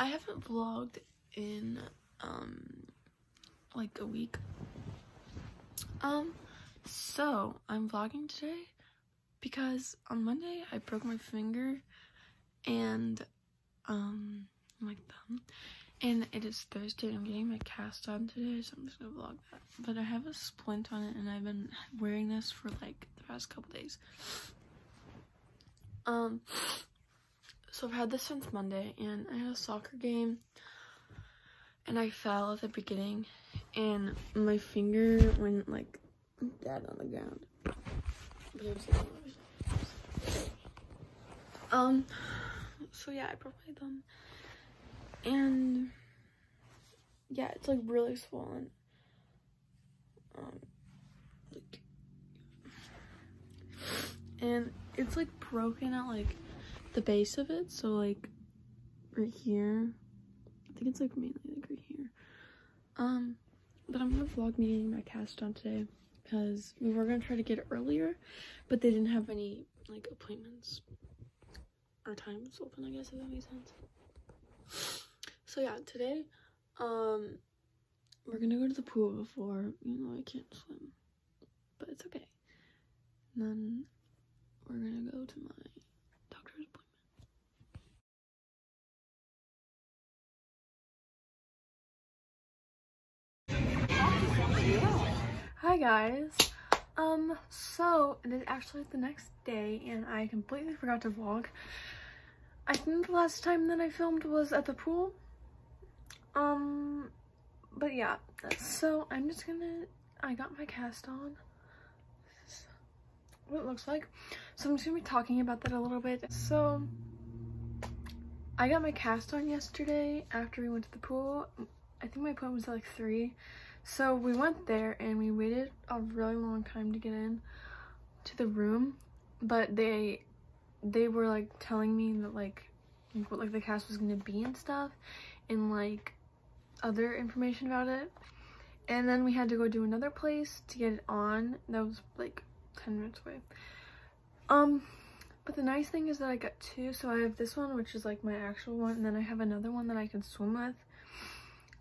I haven't vlogged in um like a week. Um, so I'm vlogging today because on Monday I broke my finger and um like them and it is Thursday. and I'm getting my cast on today, so I'm just gonna vlog that. But I have a splint on it, and I've been wearing this for like the past couple days. Um, so I've had this since Monday, and I had a soccer game, and I fell at the beginning, and my finger went like dead on the ground. Um, so yeah, I my thumb, and yeah, it's like really swollen. Um, like, and it's like broken at like the base of it, so like right here. I think it's like mainly like right here. Um, but I'm gonna vlog me getting my cast on today because we were gonna try to get it earlier, but they didn't have any like appointments or times open. I guess if that makes sense. So yeah, today, um, we're gonna go to the pool before you know I can't swim, but it's okay. And then we're gonna go to my doctor's appointment. Hi guys. Um, so it is actually the next day and I completely forgot to vlog. I think the last time that I filmed was at the pool. Um, but yeah, so I'm just gonna, I got my cast on. This is what it looks like. So I'm just gonna be talking about that a little bit. So I got my cast on yesterday after we went to the pool. I think my appointment was at like three. So we went there and we waited a really long time to get in to the room, but they they were like telling me that like what like the cast was gonna be and stuff and like other information about it. And then we had to go to another place to get it on. That was like 10 minutes away. Um, but the nice thing is that I got two. So I have this one, which is like my actual one. And then I have another one that I can swim with.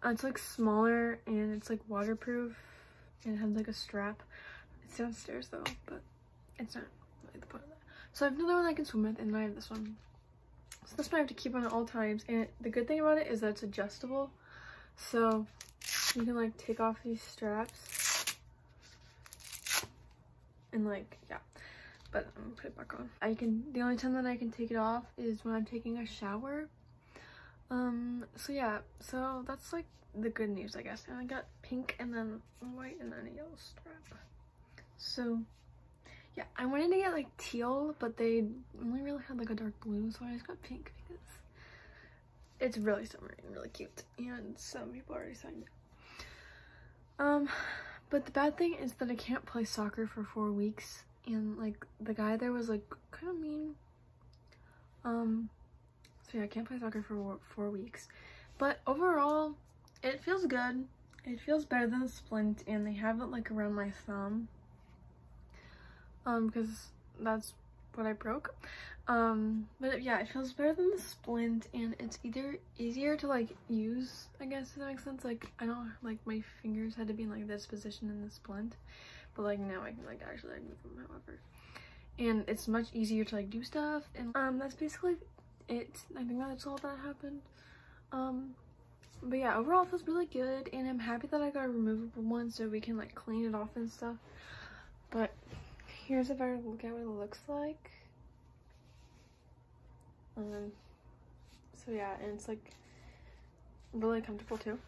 Uh, it's like smaller and it's like waterproof and it has like a strap. It's downstairs though, but it's not really the point of that. So I have another one I can swim with and I have this one. So this one I have to keep on at all times. And the good thing about it is that it's adjustable. So you can like take off these straps and like, yeah. But I'm gonna put it back on. I can, the only time that I can take it off is when I'm taking a shower um so yeah so that's like the good news i guess and i got pink and then white and then a yellow strap so yeah i wanted to get like teal but they only really had like a dark blue so i just got pink because it's really summery and really cute and some people already signed it um but the bad thing is that i can't play soccer for four weeks and like the guy there was like kind of mean um so yeah, I can't play soccer for four weeks. But overall, it feels good. It feels better than the splint and they have it like around my thumb. Um, because that's what I broke. Um, but yeah, it feels better than the splint and it's either easier to like use, I guess, that makes sense. Like, I don't, like my fingers had to be in like this position in the splint. But like now I can like actually like, move them however. And it's much easier to like do stuff. And um, that's basically it i think that's all that happened um but yeah overall feels really good and i'm happy that i got a removable one so we can like clean it off and stuff but here's a better look at what it looks like. Um so yeah and it's like really comfortable too